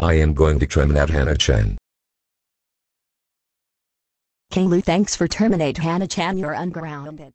I am going to terminate Hannah-chan. Kalu thanks for terminate Hannah-chan you're ungrounded.